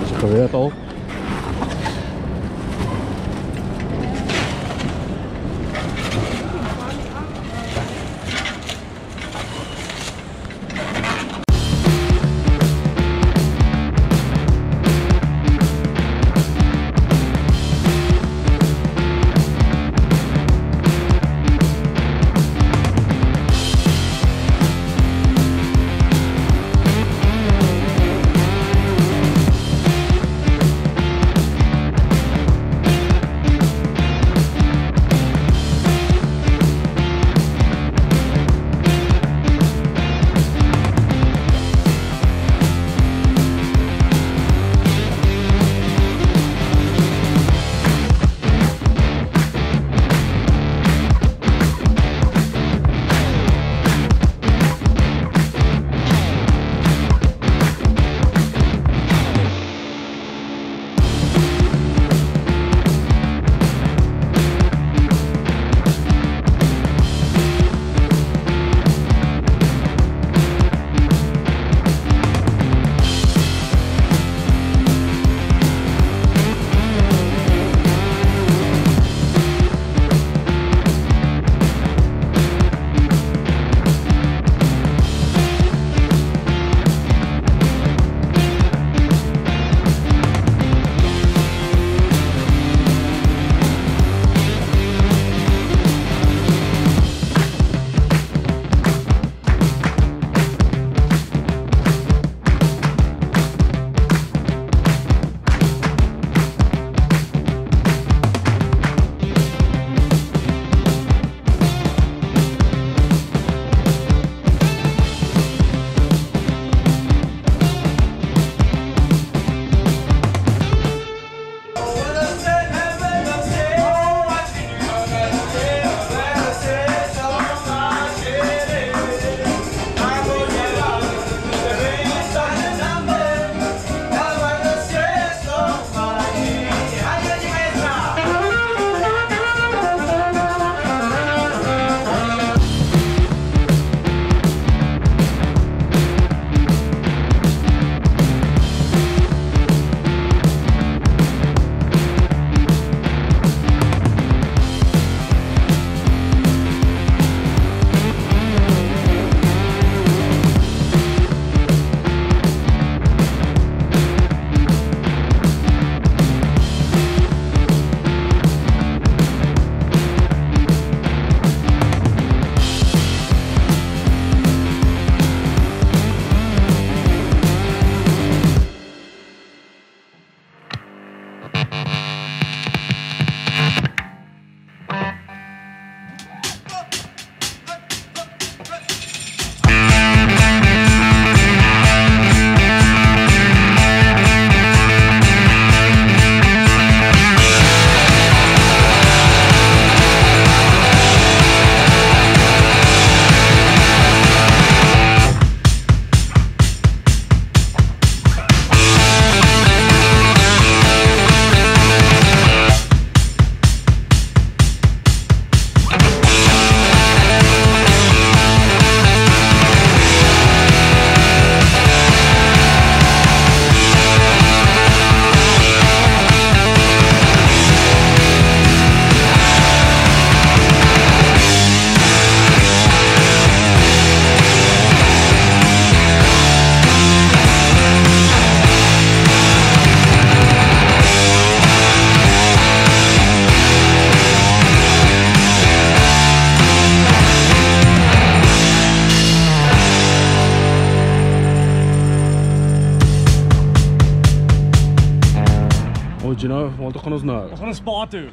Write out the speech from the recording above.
Das verwehrt auch. Toe gaan ons nou? Ons gaan 'n spa toe.